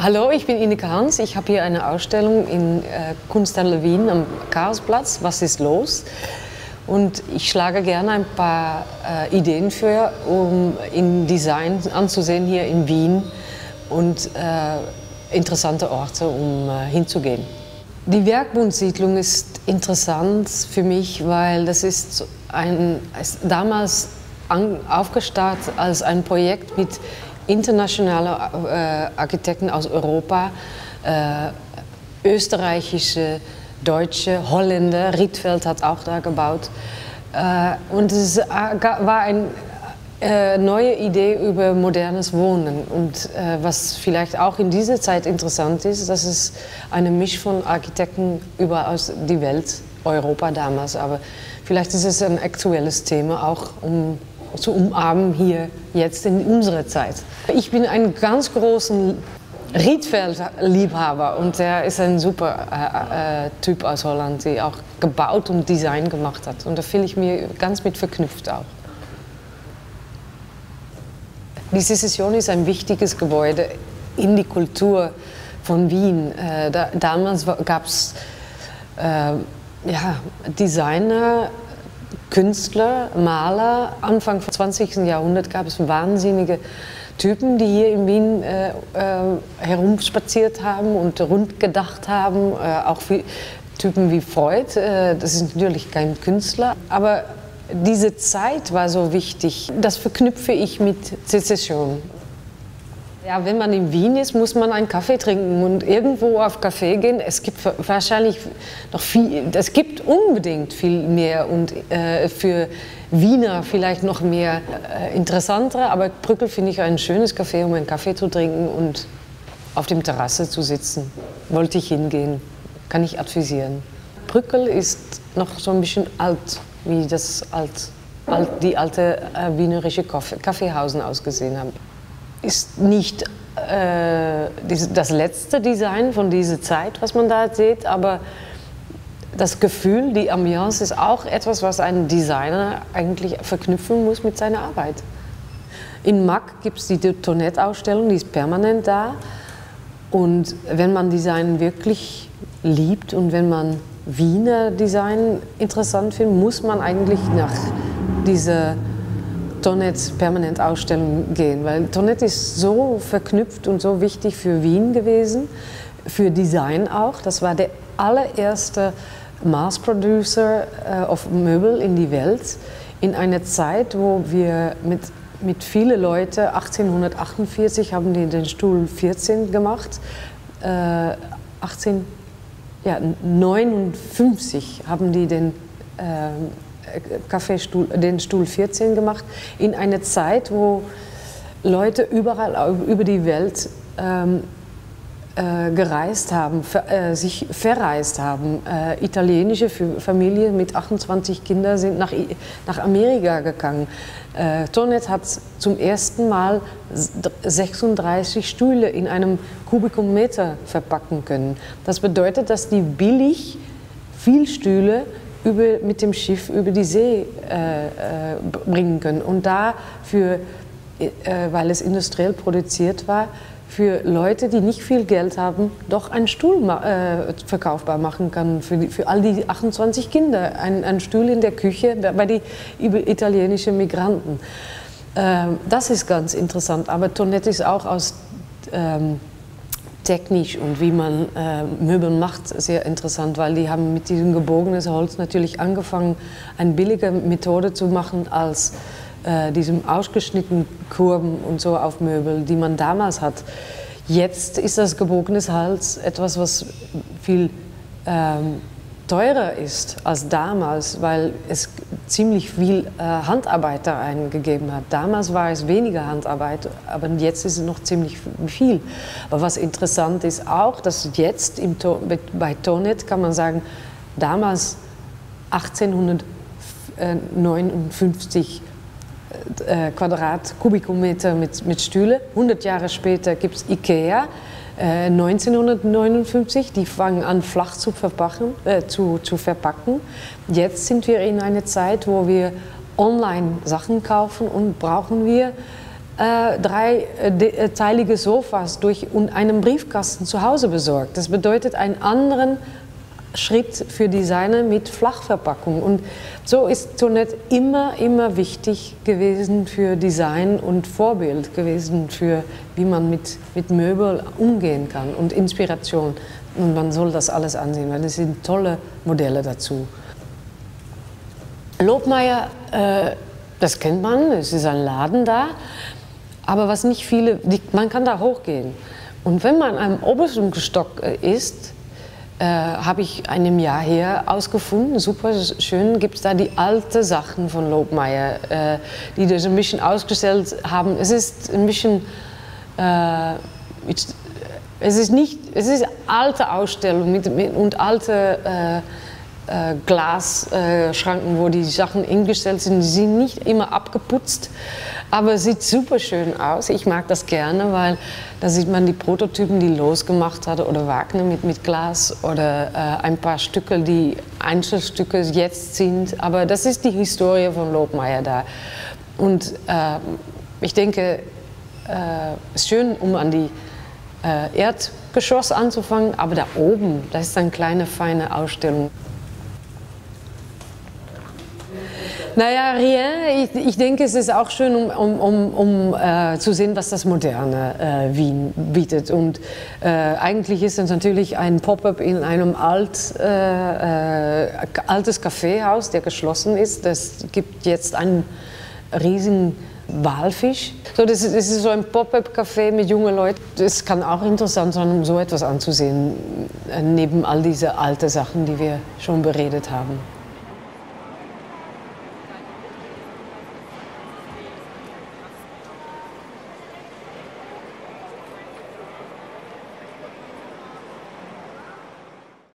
Hallo, ich bin Ineke Hans. Ich habe hier eine Ausstellung in äh, Kunsthalle Wien am Chaosplatz. Was ist los? Und ich schlage gerne ein paar äh, Ideen für, um in Design anzusehen hier in Wien und äh, interessante Orte, um äh, hinzugehen. Die Werkbundsiedlung ist interessant für mich, weil das ist ein, ist damals an, aufgestartet als ein Projekt mit internationalen äh, Architekten aus Europa, äh, österreichische, deutsche, Holländer, Rietveld hat auch da gebaut. Äh, und es war eine neue Idee über modernes Wohnen. Und was vielleicht auch in dieser Zeit interessant ist, dass es eine Misch von Architekten überall aus der Welt, Europa damals, aber vielleicht ist es ein aktuelles Thema auch, um zu umarmen hier jetzt in unserer Zeit. Ich bin ein ganz großer Rietveld-Liebhaber und der ist ein super äh, äh, Typ aus Holland, der auch gebaut und Design gemacht hat. Und da fühle ich mich ganz mit verknüpft auch. Die Sezession ist ein wichtiges Gebäude in die Kultur von Wien. Äh, da, damals gab es äh, ja, Designer, Künstler, Maler. Anfang des 20. Jahrhunderts gab es wahnsinnige Typen, die hier in Wien äh, äh, herumspaziert haben und rund gedacht haben. Äh, auch Typen wie Freud, äh, das ist natürlich kein Künstler, aber diese Zeit war so wichtig. Das verknüpfe ich mit Sezession. Ja, wenn man in Wien ist, muss man einen Kaffee trinken und irgendwo auf Kaffee gehen. Es gibt wahrscheinlich noch viel, es gibt unbedingt viel mehr und äh, für Wiener vielleicht noch mehr äh, interessantere. Aber Brückel finde ich ein schönes Café, um einen Kaffee zu trinken und auf dem Terrasse zu sitzen. Wollte ich hingehen, kann ich advisieren. Brückel ist noch so ein bisschen alt, wie das alt, alt die alte äh, wienerische Kaffee, Kaffeehausen ausgesehen haben ist nicht äh, das letzte Design von dieser Zeit, was man da sieht, aber das Gefühl, die Ambiance ist auch etwas, was ein Designer eigentlich verknüpfen muss mit seiner Arbeit. In Mack gibt es die Tonette-Ausstellung, die ist permanent da. Und wenn man Design wirklich liebt und wenn man Wiener Design interessant findet, muss man eigentlich nach dieser Tonnet permanent Ausstellung gehen, weil Tonnet ist so verknüpft und so wichtig für Wien gewesen, für Design auch. Das war der allererste Mass Producer äh, of Möbel in die Welt in einer Zeit, wo wir mit mit vielen Leuten, 1848 haben die den Stuhl 14 gemacht, äh, 18, ja, 59 haben die den äh, Kaffeestuhl, den Stuhl 14 gemacht, in einer Zeit, wo Leute überall über die Welt ähm, äh, gereist haben, ver, äh, sich verreist haben. Äh, italienische Familien mit 28 Kindern sind nach, nach Amerika gegangen. Äh, Tonet hat zum ersten Mal 36 Stühle in einem Kubikometer verpacken können. Das bedeutet, dass die billig viel Stühle über, mit dem Schiff über die See äh, äh, bringen können. Und dafür, äh, weil es industriell produziert war, für Leute, die nicht viel Geld haben, doch einen Stuhl äh, verkaufbar machen kann. Für, die, für all die 28 Kinder. Ein, ein Stuhl in der Küche bei den italienischen Migranten. Ähm, das ist ganz interessant. Aber Tonetti ist auch aus ähm, technisch und wie man äh, Möbel macht, sehr interessant, weil die haben mit diesem gebogenen Holz natürlich angefangen, eine billige Methode zu machen als äh, diesem ausgeschnittenen Kurven und so auf Möbel, die man damals hat. Jetzt ist das gebogenes Holz etwas, was viel ähm, teurer ist als damals, weil es ziemlich viel äh, Handarbeit da eingegeben hat. Damals war es weniger Handarbeit, aber jetzt ist es noch ziemlich viel. Aber was interessant ist auch, dass jetzt im bei Tonet kann man sagen, damals 1859 äh, Quadratkubikometer mit, mit Stühle. 100 Jahre später gibt es Ikea 1959, äh, die fangen an, flach zu verpacken, äh, zu, zu verpacken. Jetzt sind wir in einer Zeit, wo wir online Sachen kaufen und brauchen wir äh, dreiteilige Sofas durch und einen Briefkasten zu Hause besorgt. Das bedeutet einen anderen Schritt für Designer mit Flachverpackung. Und so ist Tonet immer, immer wichtig gewesen für Design und Vorbild gewesen für, wie man mit, mit Möbel umgehen kann und Inspiration. Und man soll das alles ansehen, weil das sind tolle Modelle dazu. Lobmeier, äh, das kennt man, es ist ein Laden da, aber was nicht viele, die, man kann da hochgehen. Und wenn man am obersten Stock äh, ist, äh, habe ich einem Jahr her ausgefunden, super schön, gibt es da die alten Sachen von Lobmeier, äh, die das ein bisschen ausgestellt haben. Es ist ein bisschen, äh, es ist nicht, es ist alte Ausstellung mit, mit, und alte äh, äh, Glasschranken, wo die Sachen hingestellt sind. Die sind nicht immer abgeputzt, aber es sieht super schön aus. Ich mag das gerne, weil da sieht man die Prototypen, die losgemacht hat oder Wagner mit, mit Glas oder äh, ein paar Stücke, die Einzelstücke jetzt sind. Aber das ist die Historie von Lobmeier da. Und äh, ich denke, es äh, ist schön, um an die äh, Erdgeschoss anzufangen, aber da oben, das ist eine kleine, feine Ausstellung. Naja, rien. Ich, ich, denke, es ist auch schön, um, um, um, um äh, zu sehen, was das moderne äh, Wien bietet. Und äh, eigentlich ist es natürlich ein Pop-up in einem alt, äh, äh, altes Kaffeehaus, der geschlossen ist. Das gibt jetzt einen riesigen Walfisch. So, das, ist, das ist so ein Pop-up-Café mit jungen Leuten. Es kann auch interessant sein, um so etwas anzusehen, äh, neben all diese alten Sachen, die wir schon beredet haben.